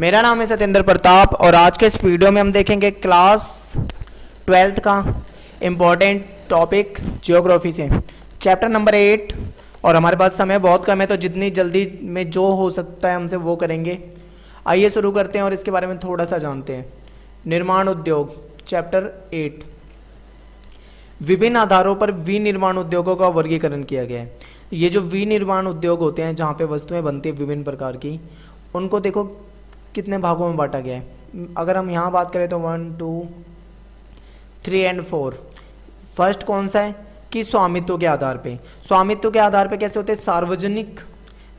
मेरा नाम है सत्येंद्र प्रताप और आज के इस वीडियो में हम देखेंगे क्लास ट्वेल्थ का इम्पोर्टेंट टॉपिक जियोग्राफी से। चैप्टर नंबर एट और हमारे पास समय बहुत कम है तो जितनी जल्दी में जो हो सकता है हमसे वो करेंगे। आइए शुरू करते हैं और इसके बारे में थोड़ा सा जानते हैं। निर्माण उद्योग चैप्टर एट विभिन्न आधारों पर विनिर्माण उद्योगों का वर्गीकरण किया गया है। ये जो विनिर्माण उद्योग होते हैं, जहाँ पे वस्तुएँ बनती हैं विभिन्न प्रकार की, उनको देखो कितने भागों में बांटा गया है? अगर हम यहाँ बात करें तो one, two, three and four. First कौन सा है? कि स्वामित्व के आधार पे। स्वामित्व के आधार पे कैसे होते हैं? सार्वजनिक,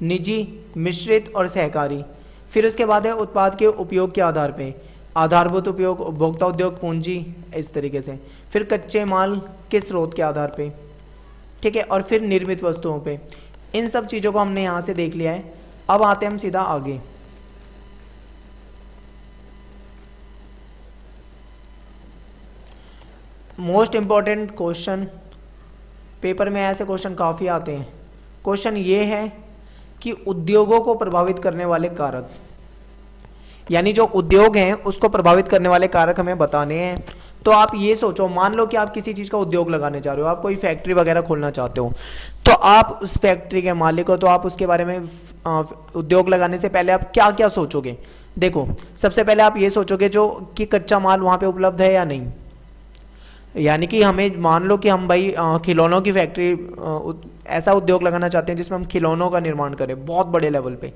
निजी, मिश्रित और सहकारी। फिर उसके बाद है उत्पाद के उपयोग के आधार पे। आधारभूत उपयोग, उपभोक्ता उद्योग, पूंजी, इस तरीके से। फिर कच्चे माल के स्रोत के आधार पे। ठीक है? और फिर निर्मित वस्तुओं पे। इन सब चीज़ों को हमने यहाँ से देख लिया है। अब आते हैं हम सीधा आगे। मोस्ट इंपॉर्टेंट क्वेश्चन पेपर में ऐसे क्वेश्चन काफ़ी आते हैं। क्वेश्चन ये है कि उद्योगों को प्रभावित करने वाले कारक, यानी जो उद्योग हैं, उसको प्रभावित करने वाले कारक हमें बताने हैं। तो आप ये सोचो, मान लो कि आप किसी चीज़ का उद्योग लगाने जा रहे हो, आप कोई फैक्ट्री वगैरह खोलना चाहते हो तो आप उस फैक्ट्री के मालिक हो तो आप उसके बारे में उद्योग लगाने से पहले आप क्या क्या सोचोगे? देखो, सबसे पहले आप ये सोचोगे जो कि कच्चा माल वहाँ पे उपलब्ध है या नहीं। यानी कि हमें मान लो कि हम भाई खिलौनों की फैक्ट्री ऐसा उद्योग लगाना चाहते हैं जिसमें हम खिलौनों का निर्माण करें, बहुत बड़े लेवल पे।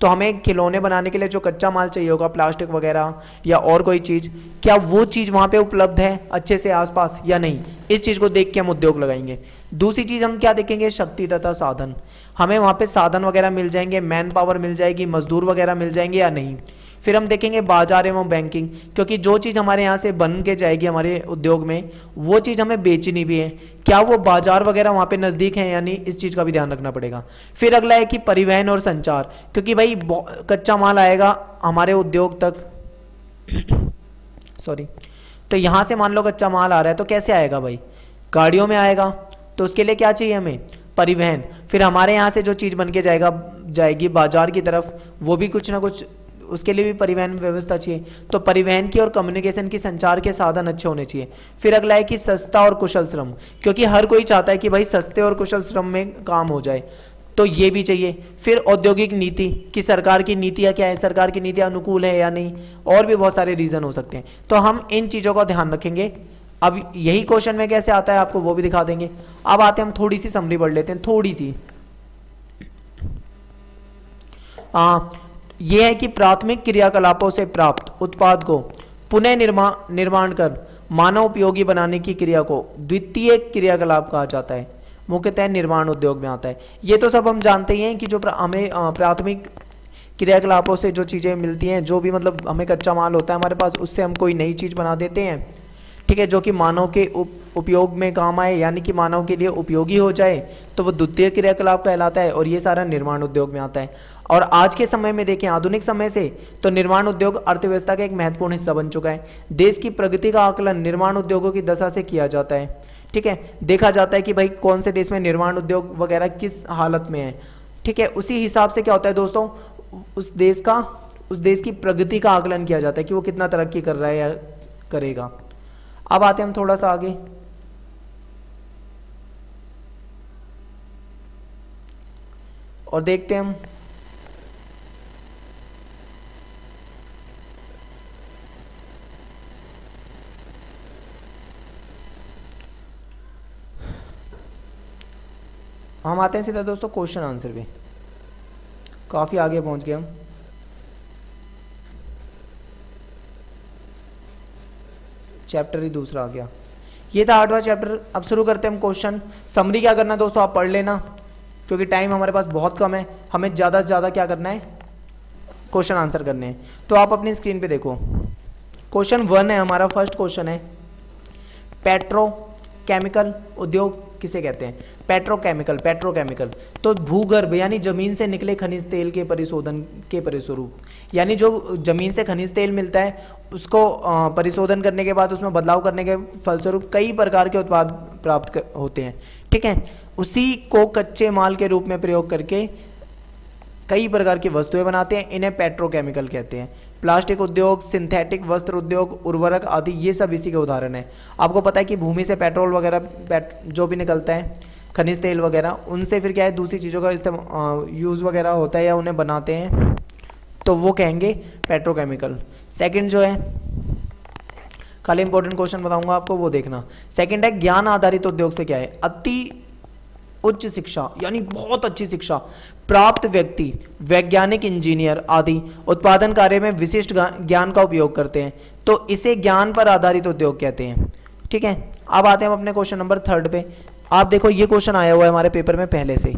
तो हमें खिलौने बनाने के लिए जो कच्चा माल चाहिए होगा प्लास्टिक वगैरह या और कोई चीज़, क्या वो चीज़ वहाँ पे उपलब्ध है, अच्छे से आसपास या नहीं? इस चीज़ को देख के हम उद्योग लगाएँगे। दूसरी चीज़ हम क्या देखेंगे? शक्ति तथा साधन। हमें वहाँ पे साधन वगैरह मिल जाएँगे मैन पावर मिल जाएगी, मजदूर वगैरह मिल जाएँगे या नहीं? फिर हम देखेंगे बाज़ार एवं बैंकिंग क्योंकि जो चीज़ हमारे यहाँ से बन के जाएगी हमारे उद्योग में, वो चीज़ हमें बेचनी भी है। क्या वो बाज़ार वगैरह वहाँ पे नज़दीक है यानी इस चीज़ का भी ध्यान रखना पड़ेगा। फिर अगला है कि परिवहन और संचार, क्योंकि भाई कच्चा माल आएगा हमारे उद्योग तक। सॉरी तो यहाँ से मान लो कच्चा माल आ रहा है तो कैसे आएगा भाई? गाड़ियों में आएगा तो उसके लिए क्या चाहिए हमें? परिवहन। फिर हमारे यहाँ से जो चीज़ बन के जाएगा, जाएगी बाज़ार की तरफ़, वो भी कुछ ना कुछ उसके लिए भी परिवहन व्यवस्था चाहिए। तो परिवहन की और कम्युनिकेशन की संचार के साधन अच्छे होने चाहिए। फिर अगला है कि सस्ता और कुशल श्रम क्योंकि हर कोई चाहता है कि भाई सस्ते और कुशल श्रम में काम हो जाए तो ये भी चाहिए। फिर औद्योगिक नीति कि सरकार की नीतियाँ क्या है? सरकार की नीतियाँ अनुकूल है या नहीं? और भी बहुत सारे रीज़न हो सकते हैं। तो हम इन चीज़ों का ध्यान रखेंगे। अब यही क्वेश्चन में कैसे आता है आपको वो भी दिखा देंगे। अब आते हैं हम थोड़ी सी समरी पढ़ लेते हैं थोड़ी सी। आ, यह है कि प्राथमिक क्रियाकलापों से प्राप्त उत्पाद को पुनः निर्माण निर्माण कर मानव उपयोगी बनाने की क्रिया को द्वितीय क्रियाकलाप कहा जाता है। मुख्यतः निर्माण उद्योग में आता है। ये तो सब हम जानते ही हैं कि जो हमें प्राथमिक क्रियाकलापों से जो चीज़ें मिलती हैं जो भी मतलब हमें कच्चा माल होता है हमारे पास उससे हम कोई नई चीज़ बना देते हैं। ठीक है जो कि मानव के उप, उपयोग में काम आए यानी कि मानव के लिए उपयोगी हो जाए तो वो द्वितीय क्रियाकलाप कहलाता है और ये सारा निर्माण उद्योग में आता है। और आज के समय में देखें, आधुनिक समय से तो निर्माण उद्योग अर्थव्यवस्था का एक महत्वपूर्ण हिस्सा बन चुका है। देश की प्रगति का आकलन निर्माण उद्योगों की दशा से किया जाता है। ठीक है? देखा जाता है कि भाई कौन से देश में निर्माण उद्योग वगैरह किस हालत में है। ठीक है? उसी हिसाब से क्या होता है दोस्तों, उस देश का, उस देश की प्रगति का आकलन किया जाता है कि वो कितना तरक्की कर रहा है या करेगा। अब आते हैं हम थोड़ा सा आगे। और देखते हैं हम हम आते हैं सीधा दोस्तों क्वेश्चन आंसर भी काफ़ी आगे पहुँच गए हम। चैप्टर ही दूसरा आ गया। ये था आठवां चैप्टर अब शुरू करते हैं हम क्वेश्चन समरी क्या करना दोस्तों? आप पढ़ लेना, क्योंकि टाइम हमारे पास बहुत कम है। हमें ज़्यादा से ज़्यादा क्या करना है? क्वेश्चन आंसर करने हैं। तो आप अपनी स्क्रीन पे देखो। क्वेश्चन वन है हमारा। फ़र्स्ट क्वेश्चन है पेट्रो केमिकल उद्योग किसे कहते हैं? पेट्रोकेमिकल पेट्रोकेमिकल तो भूगर्भ, यानी ज़मीन से निकले खनिज तेल के परिशोधन के परिस्वरूप, यानी जो ज़मीन से खनिज तेल मिलता है, उसको परिशोधन करने के बाद, उसमें बदलाव करने के फलस्वरूप कई प्रकार के उत्पाद प्राप्त होते हैं। ठीक है? उसी को कच्चे माल के रूप में प्रयोग करके कई प्रकार की वस्तुएँ बनाते हैं इन्हें पेट्रोकेमिकल कहते हैं। प्लास्टिक उद्योग सिंथेटिक वस्त्र उद्योग उर्वरक आदि ये सब इसी के उदाहरण है। आपको पता है कि भूमि से पेट्रोल वगैरह पेट, जो भी निकलता है खनिज तेल वगैरह उनसे फिर क्या है दूसरी चीज़ों का इस्तेमाल यूज़ वगैरह होता है या उन्हें बनाते हैं तो वो कहेंगे पेट्रोकेमिकल सेकंड जो है खाली इंपॉर्टेंट क्वेश्चन बताऊँगा आपको वो देखना। सेकंड है ज्ञान आधारित उद्योग से क्या है? अति उच्च शिक्षा यानी बहुत अच्छी शिक्षा। प्राप्त व्यक्ति, वैज्ञानिक इंजीनियर आदि उत्पादन कार्य में विशिष्ट ज्ञान का उपयोग करते हैं तो इसे ज्ञान पर आधारित उद्योग कहते हैं। ठीक है? अब आते हैं अपने क्वेश्चन नंबर थर्ड पे। आप देखो, ये क्वेश्चन आया हुआ है हमारे पेपर में पहले से।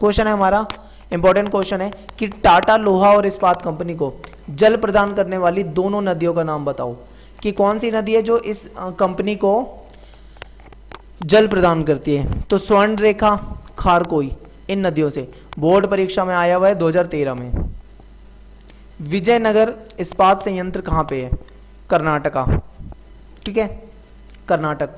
क्वेश्चन है हमारा इंपॉर्टेंट क्वेश्चन है कि टाटा लोहा और इस्पात कंपनी को जल प्रदान करने वाली दोनों नदियों का नाम बताओ। कि कौन सी नदी है जो इस कंपनी को जल प्रदान करती है। तो स्वर्ण रेखा खारकोई इन नदियों से। बोर्ड परीक्षा में आया हुआ है 2013 में। विजयनगर इस्पात संयंत्र कहाँ पे है? कर्नाटका। ठीक है? कर्नाटक।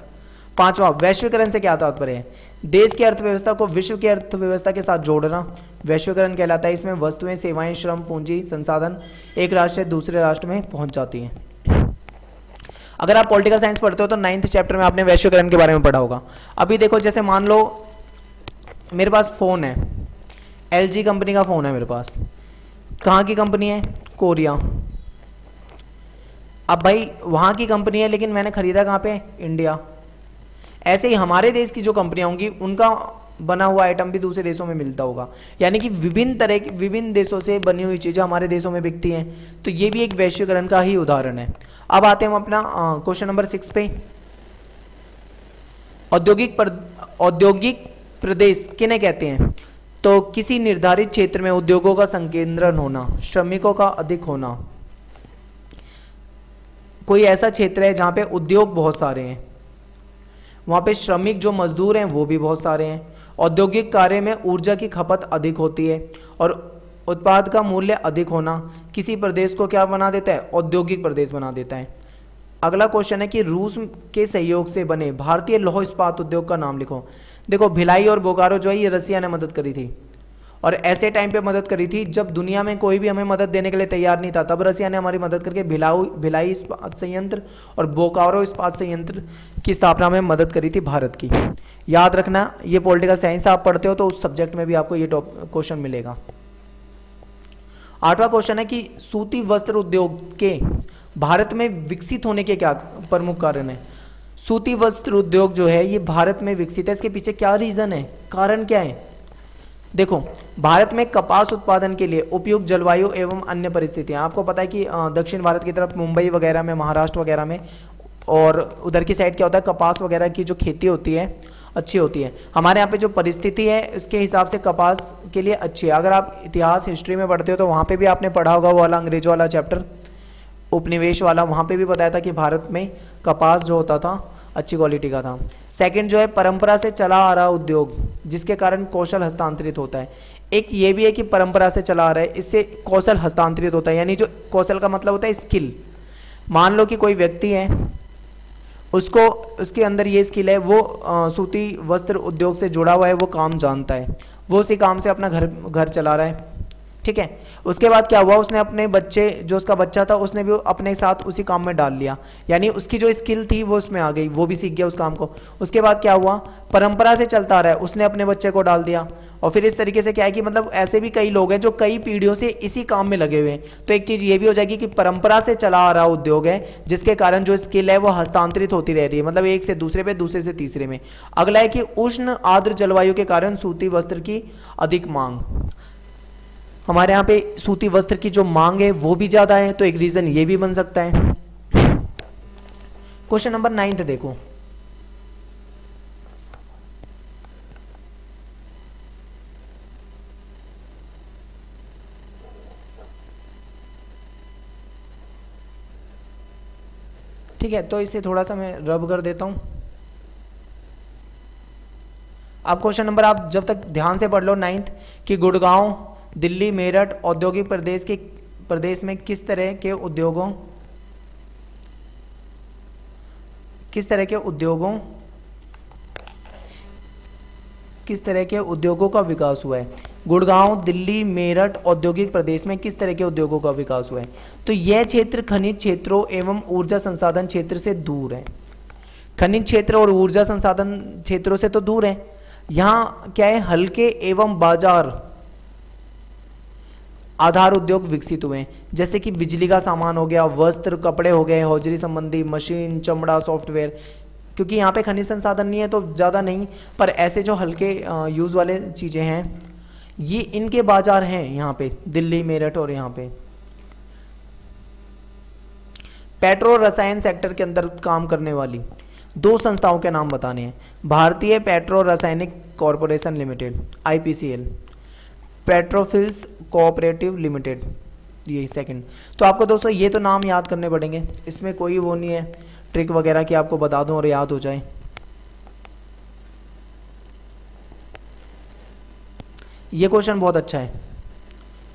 पांचवा, वैश्वीकरण से क्या तात्पर्य है? देश की अर्थव्यवस्था को विश्व की अर्थव्यवस्था के साथ जोड़ना। वैश्वीकरण कहलाता है, इसमें वस्तुएँ, सेवाएँ, श्रम, पूंजी, संसाधन एक राष्ट्र से दूसरे राष्ट्र में पहुँच जाती हैं। अगर आप पॉलिटिकल साइंस पढ़ते हो तो नाइन्थ चैप्टर में आपने वैश्वीकरण के बारे में पढ़ा होगा। अभी देखो, जैसे मान लो, मेरे पास फ़ोन है। एलजी कंपनी का फ़ोन है मेरे पास। कहाँ की कंपनी है? कोरिया। अब भाई, वहाँ की कंपनी है, लेकिन मैंने ख़रीदा कहाँ पे? इंडिया ऐसे ही हमारे देश की जो कंपनियाँ होंगी, उनका बना हुआ आइटम भी दूसरे देशों में मिलता होगा। यानी कि विभिन्न तरह की, विभिन्न देशों से बनी हुई चीज़ें हमारे देशों में बिकती हैं। तो ये भी एक वैश्वीकरण का ही उदाहरण है। अब आते हैं हम अपना क्वेश्चन नंबर सिक्स पे। औद्योगिक औद्योगिक प्रदेश किन्हें कहते हैं? तो किसी निर्धारित क्षेत्र में उद्योगों का संकेंद्रण होना, श्रमिकों का अधिक होना। कोई ऐसा क्षेत्र है जहाँ पे उद्योग बहुत सारे हैं। वहाँ पे श्रमिक जो मजदूर हैं, वो भी बहुत सारे हैं। औद्योगिक कार्य में ऊर्जा की खपत अधिक होती है और उत्पाद का मूल्य अधिक होना किसी प्रदेश को क्या बना देता है? औद्योगिक प्रदेश बना देता है। अगला क्वेश्चन है कि रूस के सहयोग से बने भारतीय लौह इस्पात उद्योग का नाम लिखो। देखो, भिलाई और बोकारो जो है, ये रसिया ने मदद करी थी। और ऐसे टाइम पे मदद करी थी, जब दुनिया में कोई भी हमें मदद देने के लिए तैयार नहीं था, तब रसिया ने हमारी मदद करके भिलाऊ, भिलाई इस्पात संयंत्र और बोकारो इस्पात संयंत्र की स्थापना में मदद करी थी भारत की। याद रखना, ये पॉलिटिकल साइंस आप पढ़ते हो तो उस सब्जेक्ट में भी आपको ये टॉप क्वेश्चन मिलेगा। आठवां क्वेश्चन है कि सूती वस्त्र उद्योग के भारत में विकसित होने के क्या प्रमुख कारण है? सूती वस्त्र उद्योग जो है, ये भारत में विकसित है, इसके पीछे क्या रीजन है? कारण क्या है? देखो, भारत में कपास उत्पादन के लिए उपयुक्त जलवायु एवं अन्य परिस्थितियाँ। आपको पता है कि दक्षिण भारत की तरफ़ मुंबई वगैरह में, महाराष्ट्र वगैरह में, और उधर की साइड क्या होता है, कपास वगैरह की जो खेती होती है, अच्छी होती है। हमारे यहाँ पे जो परिस्थिति है उसके हिसाब से कपास के लिए अच्छी है। अगर आप इतिहास हिस्ट्री में पढ़ते हो तो वहाँ पे भी आपने पढ़ा होगा वो वाला, अंग्रेज़ों वाला चैप्टर उपनिवेश वाला। वहाँ पे भी बताया था कि भारत में कपास जो होता था अच्छी क्वालिटी का था। सेकंड जो है परंपरा से चला आ रहा उद्योग जिसके कारण कौशल हस्तांतरित होता है। एक ये भी है कि परंपरा से चला आ रहा है इससे कौशल हस्तांतरित होता है यानी जो कौशल का मतलब होता है स्किल मान लो कि कोई व्यक्ति है उसको उसके अंदर ये स्किल है वो आ, सूती वस्त्र उद्योग से जुड़ा हुआ है वो काम जानता है। वो उसी काम से अपना घर घर चला रहा है। ठीक है? उसके बाद क्या हुआ? उसने अपने बच्चे, जो उसका बच्चा था, उसने भी अपने साथ उसी काम में डाल लिया। यानी उसकी जो स्किल थी, वो उसमें आ गई, वो भी सीख गया उस काम को। उसके बाद क्या हुआ? परंपरा से चलता आ रहा है। उसने अपने बच्चे को डाल दिया। और फिर इस तरीके से क्या है कि मतलब ऐसे भी कई लोग हैं, जो कई पीढ़ियों से इसी काम में लगे हुए हैं। तो एक चीज़ ये भी हो जाएगी कि परंपरा से चला आ रहा उद्योग है, जिसके कारण जो स्किल है, वो हस्तांतरित होती रह रही है। मतलब एक से दूसरे पे, दूसरे से तीसरे में। अगला है कि उष्ण आर्द्र जलवायु के कारण सूती वस्त्र की अधिक मांग। हमारे यहाँ पे सूती वस्त्र की जो मांग है, वो भी ज़्यादा है तो एक रीज़न ये भी बन सकता है। क्वेश्चन नंबर नाइन्थ देखो। ठीक है तो इसे थोड़ा सा मैं रब कर देता हूँ। अब क्वेश्चन नंबर आप जब तक ध्यान से पढ़ लो नाइन्थ कि गुड़गांव दिल्ली, मेरठ औद्योगिक प्रदेश के, प्रदेश में किस तरह के उद्योगों, किस तरह के उद्योगों, किस तरह के उद्योगों का विकास हुआ है? गुड़गांव, दिल्ली, मेरठ औद्योगिक प्रदेश में किस तरह के उद्योगों का विकास हुआ है? तो यह क्षेत्र खनिज क्षेत्रों एवं ऊर्जा संसाधन क्षेत्र से दूर है। खनिज क्षेत्र और ऊर्जा संसाधन क्षेत्रों से तो दूर है। यहाँ क्या है? हल्के एवं बाज़ार आधार उद्योग विकसित हुए जैसे कि बिजली का सामान हो गया, वस्त्र, कपड़े हो गए, हौजरी संबंधी मशीन, चमड़ा, सॉफ्टवेयर। क्योंकि यहाँ पे खनिज संसाधन नहीं है तो ज़्यादा नहीं, पर ऐसे जो हल्के यूज़ वाले चीज़ें हैं, ये इनके बाज़ार हैं यहाँ पे, दिल्ली, मेरठ और यहाँ पे। पेट्रो रसायन सेक्टर के अंदर काम करने वाली दो संस्थाओं के नाम बताने हैं। भारतीय पेट्रो रासायनिक corporation limited, IPCL. Petrofils cooperative limited, ये सेकंड तो आपको दोस्तों, ये तो नाम याद करने पड़ेंगे। इसमें कोई वो नहीं है ट्रिक वगैरह की आपको बता दूँ और याद हो जाए। ये क्वेश्चन बहुत अच्छा है।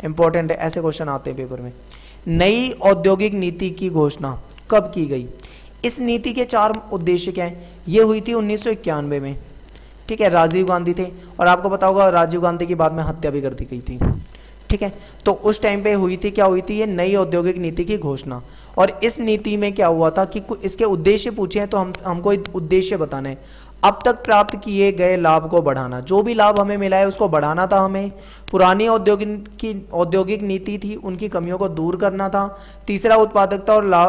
इंपॉर्टेंट है, ऐसे क्वेश्चन आते हैं पेपर में। नई औद्योगिक नीति की घोषणा कब की गई? इस नीति के चार उद्देश्य क्या हैं? ये हुई थी उन्नीस सौ इक्यानवे में। ठीक है राजीव गांधी थे और आपको पता होगा राजीव गांधी की बाद में हत्या भी कर दी गई थी। ठीक है तो उस टाइम पे हुई थी क्या हुई थी ये नई औद्योगिक नीति की घोषणा। और इस नीति में क्या हुआ था कि इसके उद्देश्य पूछे हैं तो हम हमको उद्देश्य बताना है। अब तक प्राप्त किए गए लाभ को बढ़ाना जो भी लाभ हमें मिला है उसको बढ़ाना था हमें। पुरानी औद्योगिक की औद्योगिक नीति थी उनकी कमियों को दूर करना था। तीसरा उत्पादकता और ला,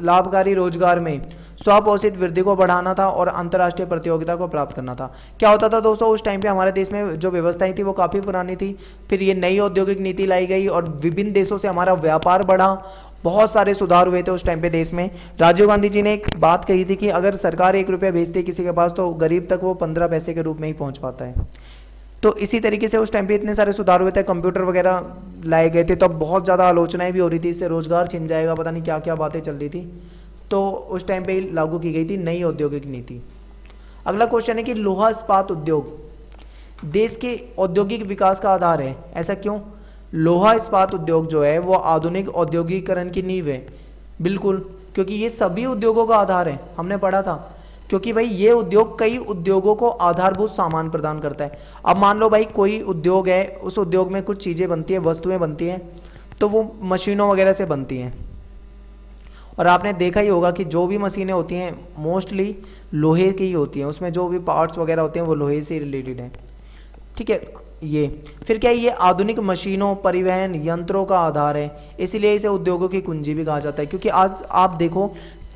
लाभकारी रोज़गार में स्वपोषित वृद्धि को बढ़ाना था और अंतर्राष्ट्रीय प्रतियोगिता को प्राप्त करना था। क्या होता था दोस्तों, उस टाइम पे हमारे देश में जो व्यवस्थाएँ थी वो काफ़ी पुरानी थी। फिर ये नई औद्योगिक नीति लाई गई और विभिन्न देशों से हमारा व्यापार बढ़ा। बहुत सारे सुधार हुए थे उस टाइम पे देश में। राजीव गांधी जी ने एक बात कही थी कि अगर सरकार एक रुपया भेजती है किसी के पास तो गरीब तक वो पंद्रह पैसे के रूप में ही पहुँच पाता है। तो इसी तरीके से उस टाइम पे इतने सारे सुधार हुए थे कंप्यूटर वगैरह लाए गए थे। तब तो बहुत ज़्यादा आलोचनाएँ भी हो रही थी, इससे रोज़गार छिन जाएगा, पता नहीं क्या क्या बातें चल रही थी। तो उस टाइम पे लागू की गई थी, नई औद्योगिक नीति। अगला क्वेश्चन है कि लोहा इस्पात उद्योग। देश के औद्योगिक विकास का आधार है। ऐसा क्यों? लोहा इस्पात उद्योग जो है, वो आधुनिक औद्योगिकरण की नींव है। बिल्कुल, क्योंकि ये सभी उद्योगों का आधार है। हमने पढ़ा था। क्योंकि भाई, ये उद्योग कई उद्योगों को आधारभूत सामान प्रदान करता है। अब मान लो भाई, कोई उद्योग है, उस उद्योग में कुछ चीज़ें बनती है, वस्तुएँ बनती हैं तो वो मशीनों वगैरह से बनती हैं। और आपने देखा ही होगा कि जो भी मशीनें होती हैं मोस्टली लोहे की ही होती हैं। उसमें जो भी पार्ट्स वगैरह होते हैं, वो लोहे से रिलेटेड हैं। ठीक है, ये। फिर क्या ये आधुनिक मशीनों, परिवहन यंत्रों का आधार है? इसीलिए इसे उद्योगों की कुंजी भी कहा जाता है, क्योंकि आज आप देखो,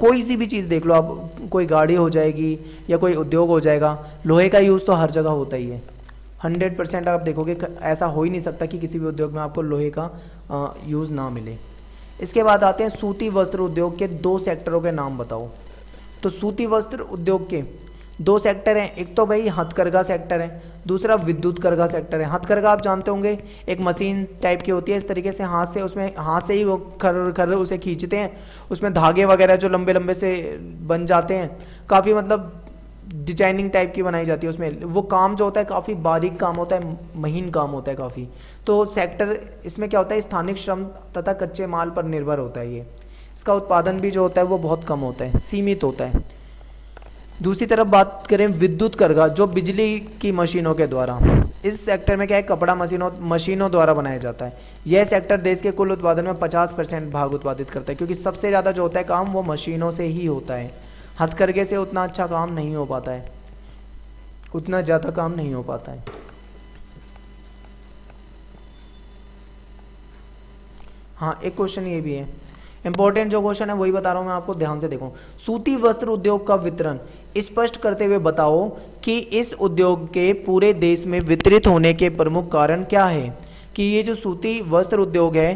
कोई सी भी चीज़ देख लो आप कोई गाड़ी हो जाएगी या कोई उद्योग हो जाएगा, लोहे का यूज़ तो हर जगह होता ही है। हंड्रेड परसेंट आप देखोगे, ऐसा हो ही नहीं सकता कि किसी भी उद्योग में आपको लोहे का यूज़ ना मिले। इसके बाद आते हैं सूती वस्त्र उद्योग के दो सेक्टरों के नाम बताओ। तो सूती वस्त्र उद्योग के दो सेक्टर हैं, एक तो भाई हथकरघा सेक्टर है, दूसरा विद्युत करघा सेक्टर है। हथकरघा आप जानते होंगे, एक मशीन टाइप की होती है, इस तरीके से हाथ से उसमें, हाथ से ही वो खर खर उसे खींचते हैं, उसमें धागे वगैरह जो लंबे लंबे से बन जाते हैं। काफ़ी मतलब डिज़ाइनिंग टाइप की बनाई जाती है उसमें। वो काम जो होता है काफ़ी बारीक काम होता है, महीन काम होता है काफ़ी। तो सेक्टर इसमें क्या होता है, स्थानिक श्रम तथा कच्चे माल पर निर्भर होता है ये। इसका उत्पादन भी जो होता है, वो बहुत कम होता है, सीमित होता है। दूसरी तरफ़ बात करें विद्युत करगा, जो बिजली की मशीनों के द्वारा। इस सेक्टर में क्या है, कपड़ा मशीनों मशीनों द्वारा बनाया जाता है। यह सेक्टर देश के कुल उत्पादन में 50 परसेंट भाग उत्पादित करता है, क्योंकि सबसे ज़्यादा जो होता है काम वो मशीनों से ही होता है। हथकरघे से उतना अच्छा काम नहीं हो पाता है। उतना ज़्यादा काम नहीं हो पाता है। हाँ एक क्वेश्चन ये भी है। इंपॉर्टेंट जो क्वेश्चन है, वही बता रहा हूँ मैं आपको, ध्यान से देखो। सूती वस्त्र उद्योग का वितरण, स्पष्ट करते हुए बताओ कि इस उद्योग के पूरे देश में वितरित होने के प्रमुख कारण क्या है? कि ये जो सूती वस्त्र उद्योग है,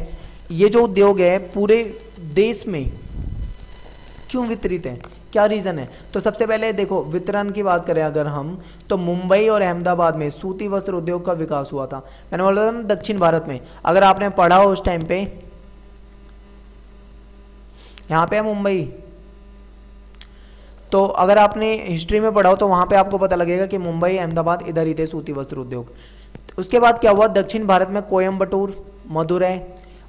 ये जो उद्योग है, पूरे देश में क्यों वितरित है? क्या रीज़न है? तो सबसे पहले देखो, वितरण की बात करें अगर हम तो मुंबई और अहमदाबाद में सूती वस्त्र उद्योग का विकास हुआ था। मैंने बोला था दक्षिण भारत में। अगर आपने पढ़ा हो उस टाइम पे, यहाँ पे है मुंबई। तो अगर आपने हिस्ट्री में पढ़ा हो तो वहाँ पे आपको पता लगेगा कि मुंबई, अहमदाबाद, इधर ही थे सूती वस्त्र उद्योग। उसके बाद क्या हुआ? दक्षिण भारत में कोयम्बटूर मदुरै,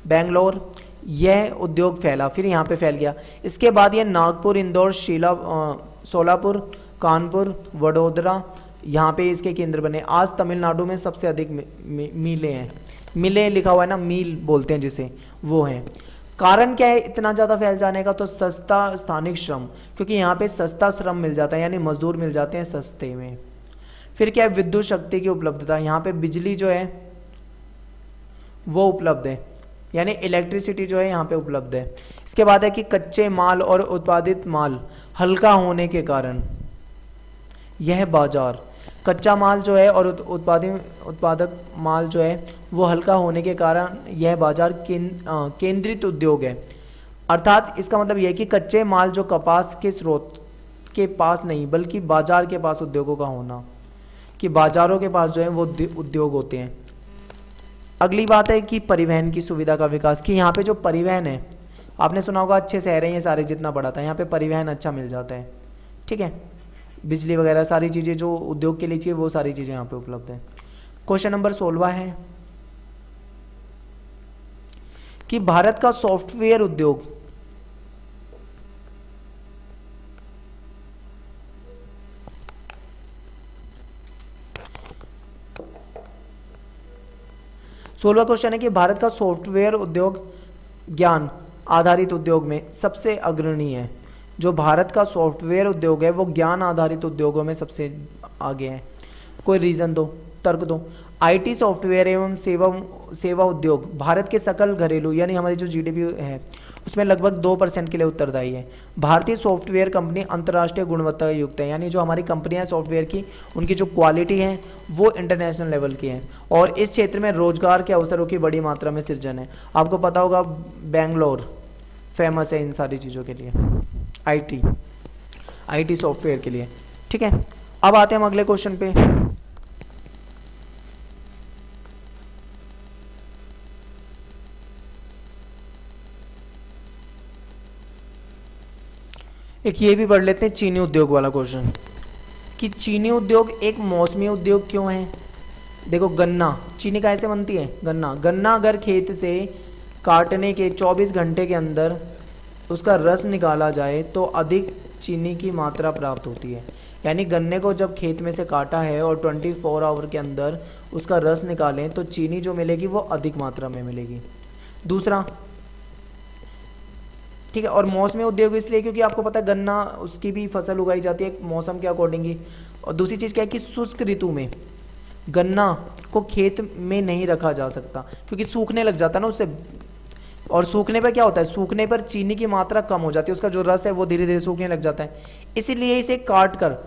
बेंगलोर यह उद्योग फैला, फिर यहाँ पे फैल गया। इसके बाद यह नागपुर, इंदौर, शीला सोलापुर, कानपुर, वडोदरा, यहाँ पे इसके केंद्र बने। आज तमिलनाडु में सबसे अधिक मीले हैं। मिले लिखा हुआ है ना, मील बोलते हैं जिसे, वो है। कारण क्या है इतना ज़्यादा फैल जाने का? तो सस्ता स्थानिक श्रम, क्योंकि यहाँ पे सस्ता श्रम मिल जाता है, यानी मजदूर मिल जाते हैं सस्ते में। फिर क्या है? विद्युत शक्ति की उपलब्धता। यहाँ पे बिजली जो है, वो उपलब्ध है। यानी इलेक्ट्रिसिटी जो है यहाँ पे उपलब्ध है। इसके बाद है कि कच्चे माल और उत्पादित माल हल्का होने के कारण यह बाज़ार, कच्चा माल जो है और उत्पादित उत्पादक माल जो है, वो हल्का होने के कारण यह बाज़ार केंद्रित उद्योग है। अर्थात इसका मतलब यह कि कच्चे माल जो कपास के स्रोत के पास नहीं, बल्कि बाज़ार के पास उद्योगों का होना, कि बाजारों के पास जो है वो उद्योग होते हैं। अगली बात है कि परिवहन की सुविधा का विकास, कि यहाँ पे जो परिवहन है, आपने सुना होगा अच्छे शहर हैं ये सारे जितना बड़ा था, यहाँ पे परिवहन अच्छा मिल जाता है, ठीक है? बिजली वगैरह, सारी चीज़ें जो उद्योग के लिए चाहिए, वो सारी चीज़ें यहाँ पे उपलब्ध है। क्वेश्चन नंबर सोलवा है कि भारत का सॉफ्टवेयर उद्योग सोलवा क्वेश्चन है कि भारत का सॉफ्टवेयर उद्योग ज्ञान आधारित उद्योग में सबसे अग्रणी है। जो भारत का सॉफ्टवेयर उद्योग है, वो ज्ञान आधारित उद्योगों में सबसे आगे है। कोई रीज़न दो, तर्क दो। आईटी सॉफ्टवेयर एवं सेवा सेवा उद्योग, भारत के सकल घरेलू, यानी हमारी जो जीडीपी है, उसमें लगभग दो परसेंट के लिए उत्तरदायी है। भारतीय सॉफ्टवेयर कंपनी अंतर्राष्ट्रीय गुणवत्ता युक्त है, यानी जो हमारी कंपनियाँ सॉफ्टवेयर की, उनकी जो क्वालिटी है, वो इंटरनेशनल लेवल की है। और इस क्षेत्र में रोज़गार के अवसरों की बड़ी मात्रा में सृजन है। आपको पता होगा, बेंगलोर फ़ेमस है इन सारी चीज़ों के लिए। आईटी आईटी सॉफ्टवेयर के लिए। ठीक है, अब आते हैं हम अगले क्वेश्चन पे। एक ये भी पढ़ लेते हैं, चीनी उद्योग वाला क्वेश्चन कि चीनी उद्योग एक मौसमी उद्योग क्यों है? देखो, गन्ना. चीनी कैसे बनती है? गन्ना. गन्ना अगर खेत से काटने के 24 घंटे के अंदर उसका रस निकाला जाए तो अधिक चीनी की मात्रा प्राप्त होती है. यानी गन्ने को जब खेत में से काटा है और 24 फोर आवर के अंदर उसका रस निकालें तो चीनी जो मिलेगी वो अधिक मात्रा में मिलेगी. दूसरा ठीक है, और मौसमी उद्योग इसलिए, क्योंकि आपको पता है गन्ना, उसकी भी फ़सल उगाई जाती है, मौसम के अकॉर्डिंग ही और दूसरी चीज़ क्या है कि शुष्क ऋतु में गन्ना को खेत में नहीं रखा जा सकता, क्योंकि सूखने लग जाता है ना उससे। और सूखने पर क्या होता है? सूखने पर चीनी की मात्रा कम हो जाती है, उसका जो रस है वो धीरे धीरे सूखने लग जाता है। इसीलिए इसे काट कर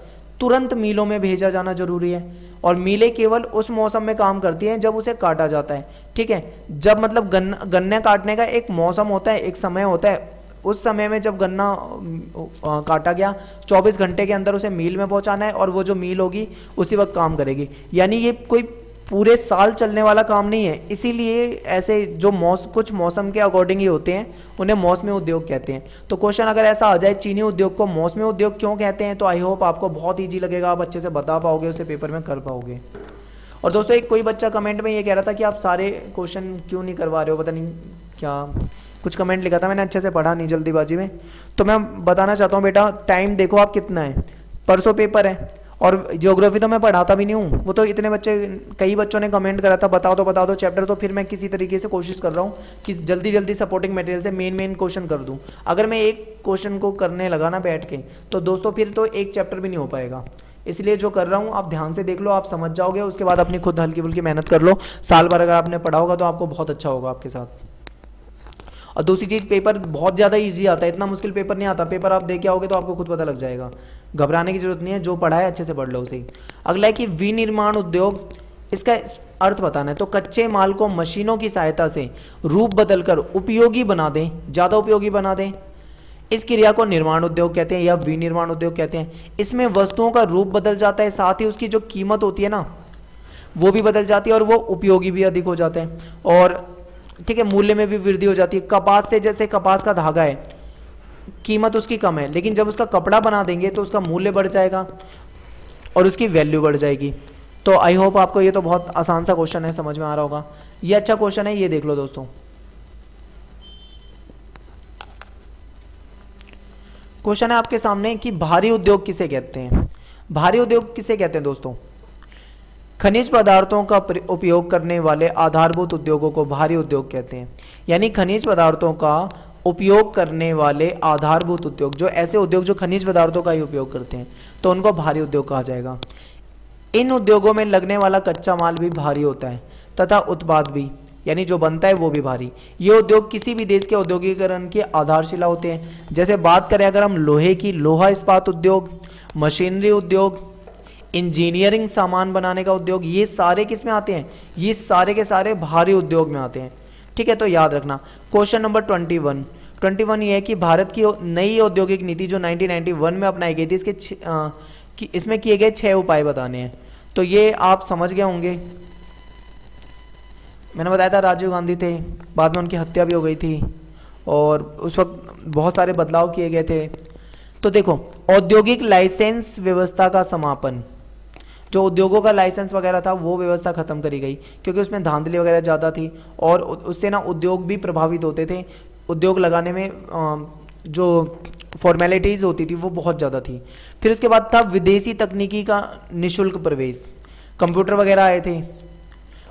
तुरंत मिलों में भेजा जाना ज़रूरी है, और मिलें केवल उस मौसम में काम करती हैं जब उसे काटा जाता है। ठीक है, जब मतलब गन्ना, गन्ने काटने का एक मौसम होता है, एक समय होता है उस समय में जब गन्ना काटा गया 24 घंटे के अंदर उसे मील में पहुंचाना है और वो जो मील होगी, उसी वक्त काम करेगी। यानी ये कोई पूरे साल चलने वाला काम नहीं है। इसीलिए ऐसे जो मौस, कुछ मौसम के अकॉर्डिंग ही होते हैं, उन्हें मौसमी उद्योग कहते हैं। तो क्वेश्चन अगर ऐसा आ जाए, चीनी उद्योग को मौसमी उद्योग क्यों कहते हैं? तो आई होप आपको बहुत ईजी लगेगा, आप अच्छे से बता पाओगे, उसे पेपर में कर पाओगे। और दोस्तों, एक कोई बच्चा कमेंट में ये कह रहा था कि आप सारे क्वेश्चन क्यों नहीं करवा रहे हो? पता नहीं क्या। कुछ कमेंट लिखा था मैंने अच्छे से पढ़ा नहीं जल्दीबाजी में। तो मैं बताना चाहता हूँ बेटा टाइम देखो आप कितना है। परसों पेपर है और ज्योग्राफी तो मैं पढ़ाता भी नहीं हूँ। वो तो इतने बच्चे, कई बच्चों ने कमेंट करा था, बताओ तो बताओ तो चैप्टर तो फिर मैं किसी तरीके से कोशिश कर रहा हूँ कि जल्दी जल्दी सपोर्टिंग मटेरियल से मेन मेन क्वेश्चन कर दूँ। अगर मैं एक क्वेश्चन को करने लगा ना बैठ के तो दोस्तों फिर तो एक चैप्टर भी नहीं हो पाएगा। इसलिए जो कर रहा हूँ, आप ध्यान से देख लो, आप समझ जाओगे, उसके बाद अपनी खुद हल्की फुल्की मेहनत कर लो। साल भर अगर आपने पढ़ा होगा तो आपको बहुत अच्छा होगा आपके साथ। और दूसरी चीज़ पेपर बहुत ज़्यादा ईजी आता है, इतना मुश्किल पेपर नहीं आता। पेपर आप देख के आओगे तो आपको खुद पता लग जाएगा। घबराने की ज़रूरत नहीं है, जो पढ़ा है अच्छे से पढ़ लो उसे। अगला है कि विनिर्माण उद्योग, इसका अर्थ बताना है। तो कच्चे माल को मशीनों की सहायता से रूप बदलकर उपयोगी बना दें, ज़्यादा उपयोगी बना दें। इस क्रिया को निर्माण उद्योग कहते हैं या विनिर्माण उद्योग कहते हैं। इसमें वस्तुओं का रूप बदल जाता है, साथ ही उसकी जो कीमत होती है ना, वो भी बदल जाती है और वो उपयोगी भी अधिक हो जाते हैं। और ठीक है, मूल्य में भी वृद्धि हो जाती है। कपास से जैसे कपास का धागा है, कीमत उसकी कम है, लेकिन जब उसका कपड़ा बना देंगे तो उसका मूल्य बढ़ जाएगा और उसकी वैल्यू बढ़ जाएगी। तो आई होप आपको ये तो बहुत आसान सा क्वेश्चन है, समझ में आ रहा होगा। ये अच्छा क्वेश्चन है, ये देख लो दोस्तों। क्वेश्चन है आपके सामने कि भारी उद्योग किसे कहते हैं? भारी उद्योग किसे कहते हैं दोस्तों? खनिज पदार्थों का उपयोग करने वाले आधारभूत उद्योगों को भारी उद्योग कहते हैं। यानी खनिज पदार्थों का उपयोग करने वाले आधारभूत उद्योग, जो ऐसे उद्योग जो खनिज पदार्थों का ही उपयोग करते हैं तो उनको भारी उद्योग कहा जाएगा। इन उद्योगों में लगने वाला कच्चा माल भी भारी होता है, तथा उत्पाद भी, यानी जो बनता है वो भी भारी। ये उद्योग किसी भी देश के औद्योगिकरण की आधारशिला होते हैं। जैसे बात करें अगर हम लोहे की, लोहा इस्पात उद्योग, मशीनरी उद्योग इंजीनियरिंग सामान बनाने का उद्योग ये सारे किसमें आते हैं? ये सारे के सारे भारी उद्योग में आते हैं। ठीक है तो याद रखना। Question number twenty one. Twenty one ये है कि भारत की नई औद्योगिक नीति जो 1991 में अपनाई गई थी इसके आ, कि इसमें किए गए छह उपाय बताने हैं। तो ये आप समझ गए होंगे। मैंने बताया था राजीव गांधी थे बाद में उनकी हत्या भी हो गई थी और उस वक्त बहुत सारे बदलाव किए गए थे। तो देखो औद्योगिक लाइसेंस व्यवस्था का समापन। जो उद्योगों का लाइसेंस वगैरह था, वो व्यवस्था खत्म करी गई, क्योंकि उसमें धांधली वगैरह ज़्यादा थी और उससे ना उद्योग भी प्रभावित होते थे। उद्योग लगाने में जो फॉर्मेलिटीज़ होती थी, वो बहुत ज़्यादा थी। फिर उसके बाद था विदेशी तकनीकी का निशुल्क प्रवेश। कंप्यूटर वगैरह आए थे।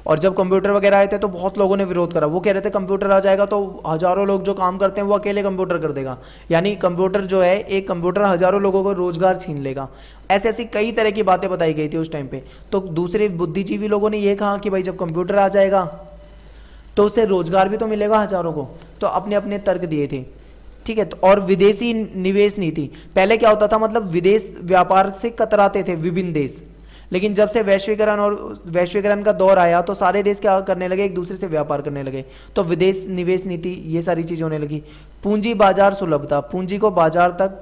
और जब कंप्यूटर वगैरह आए थे तो बहुत लोगों ने विरोध करा। वो कह रहे थे, कंप्यूटर आ जाएगा तो हज़ारों लोग जो काम करते हैं, वो अकेले कंप्यूटर कर देगा। यानी कंप्यूटर जो है, एक कंप्यूटर हज़ारों लोगों को रोज़गार छीन लेगा। ऐसे ऐसी कई तरह की बातें बताई गई थी उस टाइम पे। तो दूसरे बुद्धिजीवी लोगों ने यह कहा कि भाई, जब कंप्यूटर आ जाएगा तो उससे रोज़गार भी तो मिलेगा हज़ारों को। तो अपने अपने तर्क दिए थे। ठीक है तो और विदेशी निवेश नीति पहले क्या होता था मतलब विदेश व्यापार से कतराते थे, विभिन्न देश। लेकिन जब से वैश्वीकरण और वैश्वीकरण का दौर आया तो सारे देश क्या करने लगे, एक दूसरे से व्यापार करने लगे। तो विदेश निवेश नीति, ये सारी चीज़ें होने लगी। पूंजी बाज़ार सुलभता पूंजी को बाज़ार तक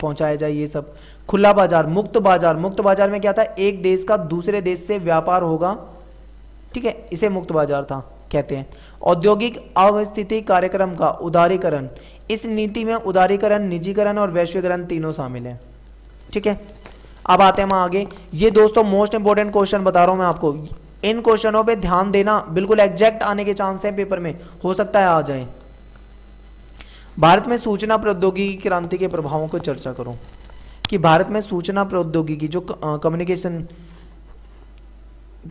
पहुँचाया जाए ये सब। खुला बाज़ार, मुक्त बाज़ार। मुक्त बाज़ार में क्या था? एक देश का दूसरे देश से व्यापार होगा। ठीक है? इसे मुक्त बाज़ार था, कहते हैं। औद्योगिक अवस्थिति कार्यक्रम का उदारीकरण। इस नीति में उदारीकरण, निजीकरण और वैश्वीकरण तीनों शामिल है। ठीक है? अब आते हैं आगे। ये दोस्तों मोस्ट इंपोर्टेंट क्वेश्चन बता रहा हूँ मैं आपको। इन क्वेश्चनों पे ध्यान देना बिल्कुल एग्जैक्ट आने के चांस है पेपर में। हो सकता है आ जाए। भारत में सूचना प्रौद्योगिकी क्रांति के प्रभावों को चर्चा करो कि भारत में सूचना प्रौद्योगिकी जो कम्युनिकेशन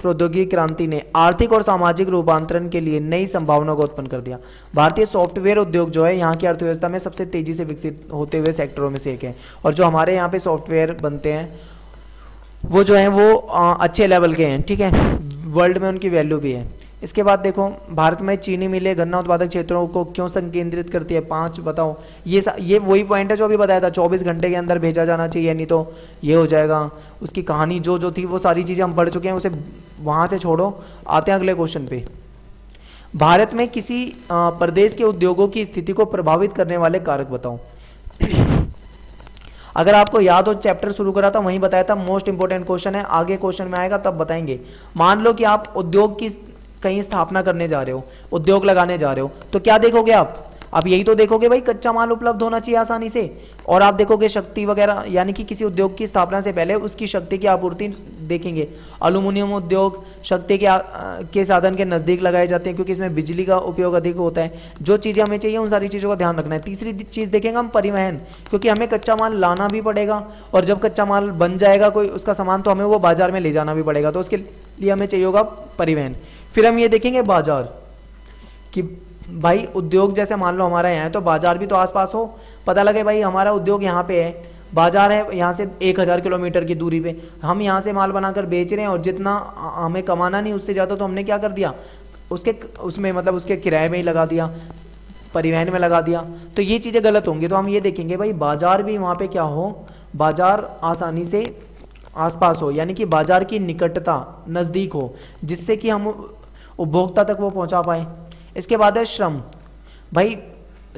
प्रौद्योगिकी क्रांति ने आर्थिक और सामाजिक रूपांतरण के लिए नई संभावनाओं को उत्पन्न कर दिया। भारतीय सॉफ्टवेयर उद्योग जो है, यहाँ की अर्थव्यवस्था में सबसे तेज़ी से विकसित होते हुए सेक्टरों में से एक है। और जो हमारे यहाँ पे सॉफ्टवेयर बनते हैं, वो जो है, वो अच्छे लेवल के हैं, ठीक है? वर्ल्ड में उनकी वैल्यू भी है। इसके बाद देखो, भारत में चीनी मिले गन्ना उत्पादक क्षेत्रों को क्यों संकेंद्रित करती है? पाँच, बताओ। ये ये वही पॉइंट है जो अभी बताया था, चौबीस घंटे के अंदर भेजा जाना चाहिए, नहीं तो ये हो जाएगा। उसकी कहानी जो जो थी, वो सारी चीज़ें हम पढ़ चुके हैं, उसे वहाँ से छोड़ो। आते हैं अगले क्वेश्चन पे। भारत में किसी प्रदेश के उद्योगों की स्थिति को प्रभावित करने वाले कारक बताओ। अगर आपको याद हो चैप्टर शुरू करा था, वहीं बताया था मोस्ट इंपोर्टेंट क्वेश्चन है, आगे क्वेश्चन में आएगा, तब बताएँगे। मान लो कि आप उद्योग की कहीं स्थापना करने जा रहे हो उद्योग लगाने जा रहे हो तो क्या देखोगे आप? आप यही तो देखोगे भाई कच्चा माल उपलब्ध होना चाहिए आसानी से। और आप देखोगे शक्ति वगैरह यानी कि किसी उद्योग की स्थापना से पहले उसकी शक्ति की आपूर्ति देखेंगे। अल्यूमिनियम उद्योग शक्ति के आ, के साधन के नज़दीक लगाए जाते हैं क्योंकि इसमें बिजली का उपयोग अधिक होता है। जो चीज़ें हमें चाहिए उन सारी चीज़ों का ध्यान रखना है। तीसरी चीज़ देखेंगे हम परिवहन क्योंकि हमें कच्चा माल लाना भी पड़ेगा और जब कच्चा माल बन जाएगा कोई उसका सामान तो हमें वो बाज़ार में ले जाना भी पड़ेगा। तो उसके लिए हमें चाहिए होगा परिवहन। फिर हम ये देखेंगे बाज़ार कि भाई, उद्योग जैसे मान लो हमारा यहाँ है तो बाज़ार भी तो आसपास हो। पता लगे भाई, हमारा उद्योग यहाँ पे है। बाज़ार है यहाँ से एक हज़ार किलोमीटर की दूरी पे। हम यहाँ से माल बनाकर बेच रहे हैं और जितना हमें कमाना नहीं, उससे ज़्यादा तो हमने क्या कर दिया? उसके उसमें मतलब उसके किराए में ही लगा दिया, परिवहन में लगा दिया। तो ये चीज़ें गलत होंगी। तो हम ये देखेंगे भाई, बाज़ार भी वहाँ पे क्या हो? बाज़ार आसानी से आसपास हो, यानी कि बाज़ार की निकटता नज़दीक हो, जिससे कि हम उपभोक्ता तक वो पहुँचा पाए। इसके बाद है श्रम। भाई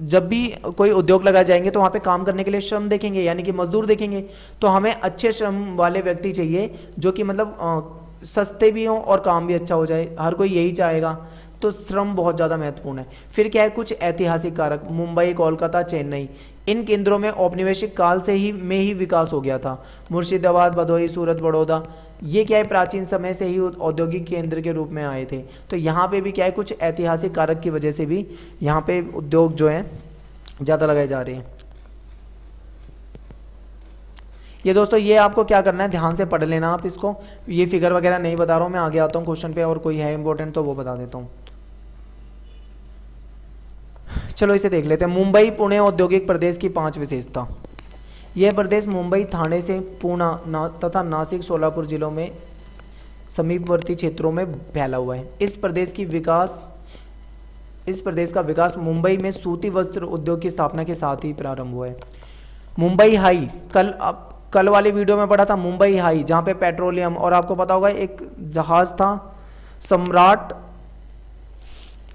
जब भी कोई उद्योग लगाए जाएँगे तो वहाँ पे काम करने के लिए श्रम देखेंगे यानी कि मजदूर देखेंगे। तो हमें अच्छे श्रम वाले व्यक्ति चाहिए जो कि मतलब आ, सस्ते भी हों और काम भी अच्छा हो जाए। हर कोई यही चाहेगा। तो श्रम बहुत ज़्यादा महत्वपूर्ण है। फिर क्या है, कुछ ऐतिहासिक कारक, मुंबई, कोलकाता, चेन्नई। इन केंद्रों में औपनिवेशिक काल से ही, में ही विकास हो गया था। मुर्शिदाबाद, भदोही, सूरत, बड़ौदा, ये क्या है, प्राचीन समय से ही औद्योगिक केंद्र के रूप में आए थे। तो यहाँ पे भी क्या है, कुछ ऐतिहासिक कारक की वजह से भी यहाँ पे उद्योग जो है, ज़्यादा लगाए जा रहे हैं। ये दोस्तों, ये आपको क्या करना है, ध्यान से पढ़ लेना आप इसको। ये फिगर वगैरह नहीं बता रहा हूँ, मैं आगे आता हूँ क्वेश्चन पे, और कोई है इंपॉर्टेंट तो वो बता देता हूँ। चलो इसे देख लेते हैं। मुंबई पुणे औद्योगिक प्रदेश की पाँच विशेषता। यह प्रदेश मुंबई थाने से पूना ना, तथा नासिक सोलापुर जिलों में समीपवर्ती क्षेत्रों में फैला हुआ है। इस प्रदेश की विकास इस प्रदेश का विकास मुंबई में सूती वस्त्र उद्योग की स्थापना के साथ ही प्रारंभ हुआ है। मुंबई हाई कल अब कल वाली वीडियो में पढ़ा था मुंबई हाई जहाँ पे पेट्रोलियम और आपको पता होगा एक जहाज़ था सम्राट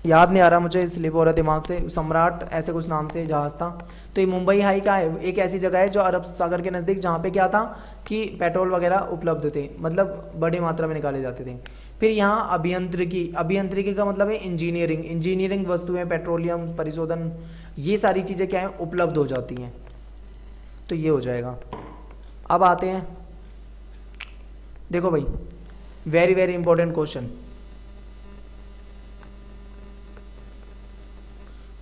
याद नहीं आ रहा मुझे स्लिप हो रहा दिमाग से। सम्राट, ऐसे कुछ नाम से जहाज़ था। तो ये मुंबई हाई का है, एक ऐसी जगह है जो अरब सागर के नज़दीक, जहाँ पे क्या था कि पेट्रोल वगैरह उपलब्ध थे मतलब बड़ी मात्रा में निकाले जाते थे। फिर यहाँ अभियंत्रिकी अभियंत्रिकी का मतलब है इंजीनियरिंग। इंजीनियरिंग वस्तुएँ, पेट्रोलियम परिशोधन, ये सारी चीज़ें क्या है, उपलब्ध हो जाती हैं। तो ये हो जाएगा। अब आते हैं। देखो भाई वेरी वेरी इंपॉर्टेंट क्वेश्चन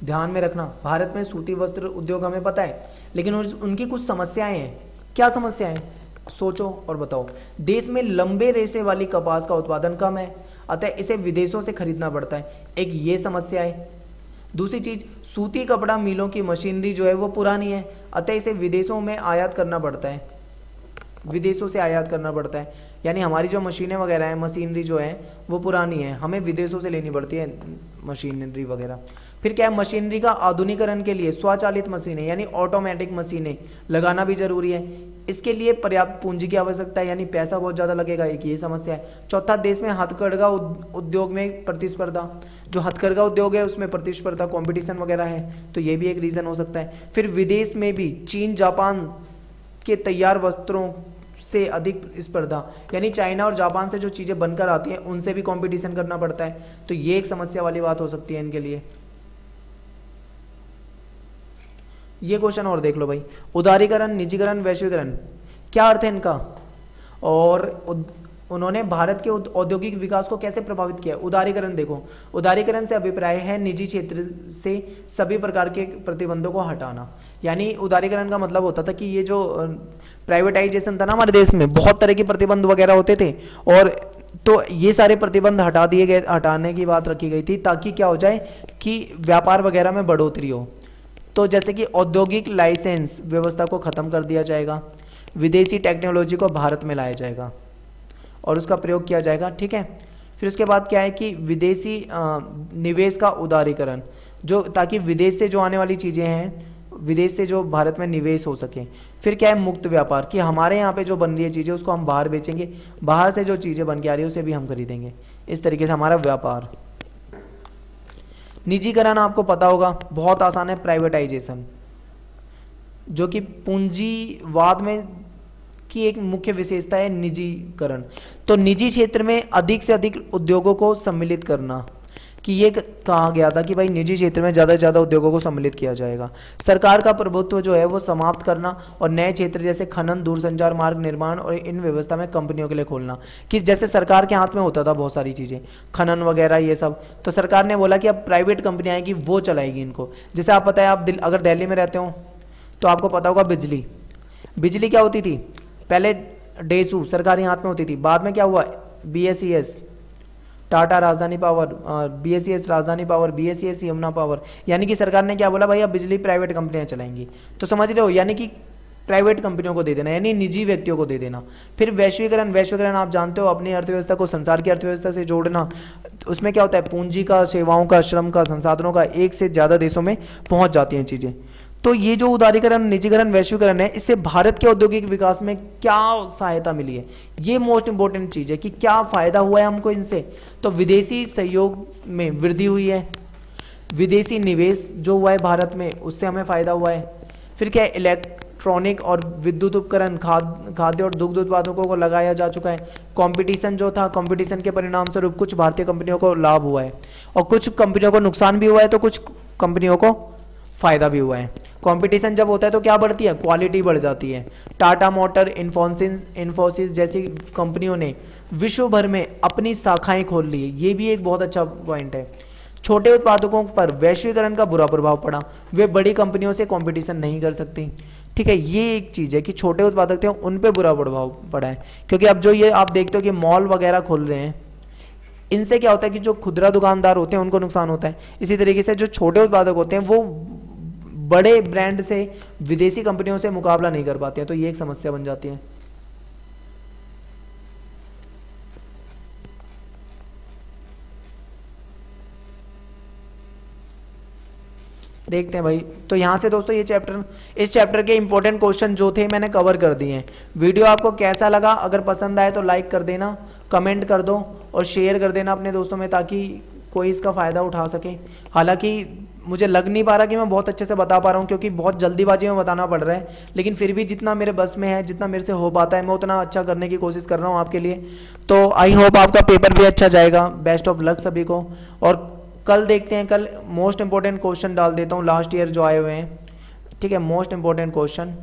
ध्यान में रखना। भारत में सूती वस्त्र उद्योग हमें पता है, लेकिन उनकी कुछ समस्याएँ हैं। क्या समस्याएँ? सोचो और बताओ। देश में लंबे रेशे वाली कपास का उत्पादन कम है, अतः इसे विदेशों से खरीदना पड़ता है। एक ये समस्या है। दूसरी चीज़, सूती कपड़ा मिलों की मशीनरी जो है वो पुरानी है, अतः इसे विदेशों में आयात करना पड़ता है। विदेशों से आयात करना पड़ता है। यानी हमारी जो मशीनें वगैरह हैं, मशीनरी जो है, वो पुरानी है। हमें विदेशों से लेनी पड़ती है मशीनरी वगैरह। फिर क्या है, मशीनरी का आधुनिकरण के लिए स्वचालित मशीनें, यानी ऑटोमेटिक मशीनें लगाना भी ज़रूरी है। इसके लिए पर्याप्त पूंजी की आवश्यकता है, यानी पैसा बहुत ज़्यादा लगेगा, एक ये समस्या है। चौथा, देश में हथकरघा उद्योग में प्रतिस्पर्धा। जो हथकरघा उद्योग है, उसमें प्रतिस्पर्धा कॉम्पिटिशन वगैरह है तो ये भी एक रीज़न हो सकता है। फिर विदेश में भी चीन, जापान के तैयार वस्त्रों से अधिक स्पर्धा यानी चाइना और जापान से जो चीज़ें बनकर आती हैं, उनसे भी कंपटीशन करना पड़ता है। तो ये एक समस्या वाली बात हो सकती है इनके लिए। ये क्वेश्चन और देख लो भाई। उदारीकरण, निजीकरण, वैश्वीकरण, क्या अर्थ है इनका? और उन्होंने भारत के औद्योगिक विकास को कैसे प्रभावित किया? उदारीकरण देखो। उदारीकरण से अभिप्राय है निजी क्षेत्र से सभी प्रकार के प्रतिबंधों को हटाना। यानी उदारीकरण का मतलब होता था कि ये जो प्राइवेटाइजेशन था ना हमारे देश में, बहुत तरह के प्रतिबंध वगैरह होते थे। और तो ये सारे प्रतिबंध हटा दिए गए, हटाने की बात रखी गई थी ताकि क्या हो जाए कि व्यापार वगैरह में बढ़ोतरी हो। तो जैसे कि औद्योगिक लाइसेंस व्यवस्था को ख़त्म कर दिया जाएगा, विदेशी टेक्नोलॉजी को भारत में लाया जाएगा और उसका प्रयोग किया जाएगा, ठीक है? फिर उसके बाद क्या है कि विदेशी निवेश का उदारीकरण, जो ताकि विदेश से जो आने वाली चीज़ें हैं, विदेश से जो भारत में निवेश हो सके। फिर क्या है, मुक्त व्यापार, कि हमारे यहाँ पे जो बन रही है चीज़ें, उसको हम बाहर बेचेंगे, बाहर से जो चीज़ें बन के आ रही है, उसे भी हम खरीदेंगे। इस तरीके से हमारा व्यापार। निजीकरण आपको पता होगा, बहुत आसान है प्राइवेटाइजेशन जो कि पूंजीवाद में की एक मुख्य विशेषता है निजीकरण। तो निजी क्षेत्र में अधिक से अधिक उद्योगों को सम्मिलित करना। कि ये कहा गया था कि भाई निजी क्षेत्र में ज़्यादा से ज़्यादा उद्योगों को सम्मिलित किया जाएगा। सरकार का प्रभुत्व जो है वो समाप्त करना और नए क्षेत्र जैसे खनन, दूरसंचार मार्ग निर्माण और इन व्यवस्था में कंपनियों के लिए खोलना। कि जैसे सरकार के हाथ में होता था बहुत सारी चीज़ें, खनन वगैरह ये सब। तो सरकार ने बोला कि अब प्राइवेट कंपनी आएगी, वो चलाएगी इनको। जैसे आप पता है, आप दिल, अगर दिल्ली में रहते हो तो आपको पता होगा बिजली। बिजली क्या होती थी? पहले डेसू सरकारी हाथ में होती थी। बाद में क्या हुआ? B S E S Tata Rajdhani power B S Rajdhani power B S Yamuna power. यानी कि सरकार ने क्या बोला भाई अब बिजली प्राइवेट कंपनियाँ चलाएँगी। तो समझ रहे हो, यानी कि प्राइवेट कंपनियों को दे देना, यानी निजी व्यक्तियों को दे देना। फिर वैश्वीकरण वैश्वीकरण, आप जानते हो, अपनी अर्थव्यवस्था को संसार की अर्थव्यवस्था से जोड़ना, उसमें क्या होता है, पूंजी का, सेवाओं का, श्रम का, संसाधनों का एक से ज़्यादा देशों में पहुँच जाती हैं चीज़ें। तो ये जो उदारीकरण, निजीकरण, वैश्वीकरण है, इससे भारत के औद्योगिक विकास में क्या सहायता मिली है? ये मोस्ट इंपॉर्टेंट चीज़ है कि क्या फ़ायदा हुआ है हमको इनसे? तो विदेशी सहयोग में वृद्धि हुई है। विदेशी निवेश जो हुआ है भारत में, उससे हमें फ़ायदा हुआ है। फिर क्या इलेक्ट्रॉनिक और विद्युत उपकरण, खाद, खाद्य और दुग्ध उत्पादकों को लगाया जा चुका है। कंपटीशन जो था कंपटीशन के परिणाम स्वरूप कुछ भारतीय कंपनियों को लाभ हुआ है। और कुछ कंपनियों को नुकसान भी हुआ है तो कुछ कंपनियों को फ़ायदा भी हुआ है। कंपटीशन जब होता है तो क्या बढ़ती है? क्वालिटी बढ़ जाती है। टाटा मोटर इन्फोसिस इन्फोसिस जैसी कंपनियों ने विश्व भर में अपनी शाखाएँ खोल ली ये भी एक बहुत अच्छा पॉइंट है। छोटे उत्पादकों पर वैश्वीकरण का बुरा प्रभाव पड़ा। वे बड़ी कंपनियों से कंपटीशन नहीं कर सकती। ठीक है, ये एक चीज़ है कि छोटे उत्पादक थे, उन पे बुरा प्रभाव पड़ा है। क्योंकि अब जो ये आप देखते हो कि मॉल वगैरह खोल रहे हैं, इनसे क्या होता है कि जो खुदरा दुकानदार होते हैं, उनको नुकसान होता है। इसी तरीके से जो छोटे उत्पादक होते हैं, वो बड़े ब्रांड से, विदेशी कंपनियों से मुकाबला नहीं कर पाते हैं तो ये एक समस्या बन जाती है। देखते हैं भाई। तो यहाँ से दोस्तों ये चैप्टर इस चैप्टर के इंपॉर्टेंट क्वेश्चन जो थे मैंने कवर कर दिए हैं। वीडियो आपको कैसा लगा? अगर पसंद आए तो लाइक कर देना कमेंट कर दो और शेयर कर देना अपने दोस्तों में ताकि कोई इसका फ़ायदा उठा सके। हालाँकि मुझे लग नहीं पा रहा कि मैं बहुत अच्छे से बता पा रहा हूँ, क्योंकि बहुत जल्दीबाजी में बताना पड़ रहा है। लेकिन फिर भी जितना मेरे बस में है, जितना मेरे से हो पाता है, मैं उतना अच्छा करने की कोशिश कर रहा हूँ आपके लिए। तो आई होप आपका पेपर भी अच्छा जाएगा। बेस्ट ऑफ़ लक सभी को। और कल देखते हैं, कल मोस्ट इंपॉर्टेंट क्वेश्चन डाल देता हूँ लास्ट ईयर जो आए हुए हैं। ठीक है मोस्ट इंपॉर्टेंट क्वेश्चन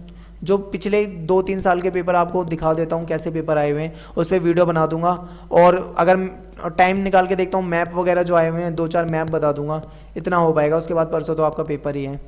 जो पिछले दो तीन साल के पेपर आपको दिखा देता हूँ, कैसे पेपर आए हुए हैं, उस पर वीडियो बना दूँगा। और अगर टाइम निकाल के देखता हूँ मैप वगैरह जो आए हुए हैं, दो चार मैप बता दूँगा। इतना हो पाएगा, उसके बाद परसों तो आपका पेपर ही है।